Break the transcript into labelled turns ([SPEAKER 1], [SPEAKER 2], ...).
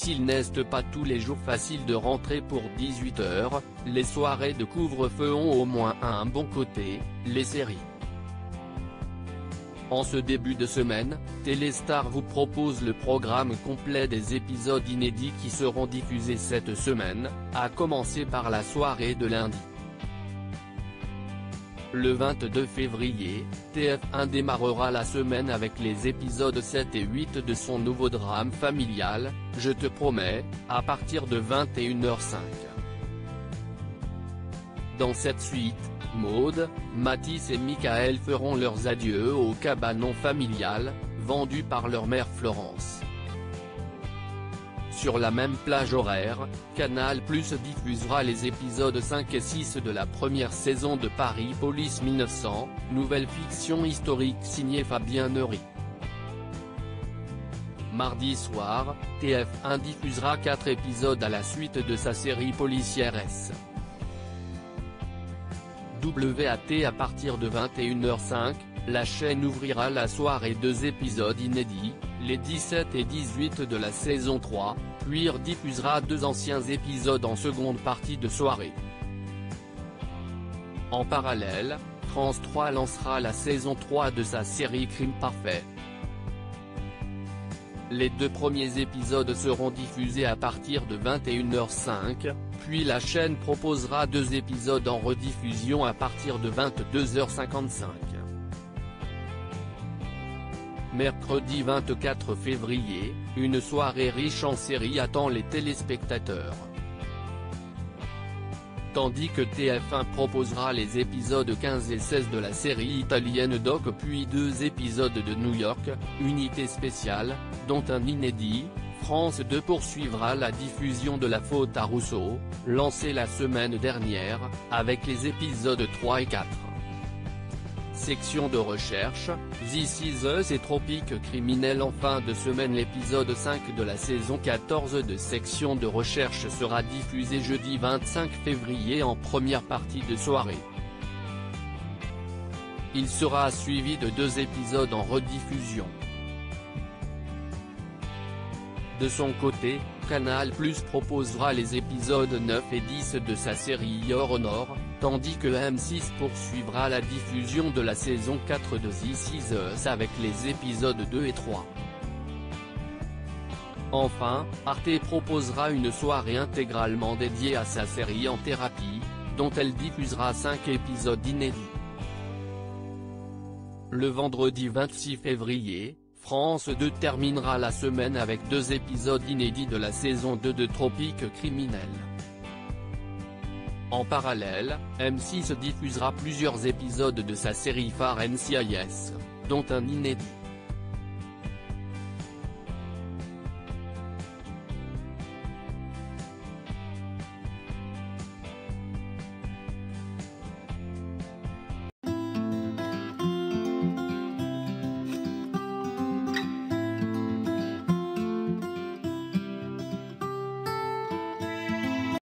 [SPEAKER 1] S'il n'est pas tous les jours facile de rentrer pour 18h, les soirées de couvre-feu ont au moins un bon côté, les séries. En ce début de semaine, Téléstar vous propose le programme complet des épisodes inédits qui seront diffusés cette semaine, à commencer par la soirée de lundi. Le 22 février, TF1 démarrera la semaine avec les épisodes 7 et 8 de son nouveau drame familial, Je te promets, à partir de 21h05. Dans cette suite, Maud, Mathis et Michael feront leurs adieux au cabanon familial, vendu par leur mère Florence. Sur la même plage horaire, Canal Plus diffusera les épisodes 5 et 6 de la première saison de Paris Police 1900, nouvelle fiction historique signée Fabien Neury. Mardi soir, TF1 diffusera 4 épisodes à la suite de sa série policière S. WAT à partir de 21h05, la chaîne ouvrira la soirée deux épisodes inédits, les 17 et 18 de la saison 3, puis diffusera deux anciens épisodes en seconde partie de soirée. En parallèle, France 3 lancera la saison 3 de sa série Crime Parfait. Les deux premiers épisodes seront diffusés à partir de 21h05, puis la chaîne proposera deux épisodes en rediffusion à partir de 22h55. Mercredi 24 février, une soirée riche en séries attend les téléspectateurs. Tandis que TF1 proposera les épisodes 15 et 16 de la série italienne Doc puis deux épisodes de New York, Unité spéciale, dont un inédit, France 2 poursuivra la diffusion de La Faute à Rousseau, lancée la semaine dernière, avec les épisodes 3 et 4. Section de recherche, This Is et Tropique criminel en fin de semaine L'épisode 5 de la saison 14 de Section de recherche sera diffusé jeudi 25 février en première partie de soirée. Il sera suivi de deux épisodes en rediffusion. De son côté, Canal Plus proposera les épisodes 9 et 10 de sa série Your Honor, tandis que M6 poursuivra la diffusion de la saison 4 de This Is avec les épisodes 2 et 3. Enfin, Arte proposera une soirée intégralement dédiée à sa série En Thérapie, dont elle diffusera 5 épisodes inédits. Le vendredi 26 février, France 2 terminera la semaine avec deux épisodes inédits de la saison 2 de Tropique criminel. En parallèle, M6 diffusera plusieurs épisodes de sa série phare NCIS, dont un inédit.